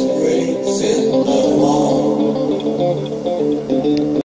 grace in